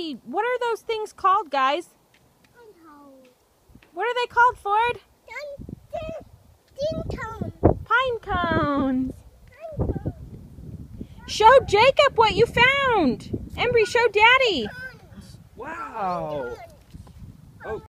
Hey, what are those things called, guys? What are they called, Ford? Pine cones. Pine cones. Show Jacob what you found. Embry, show Daddy. Wow.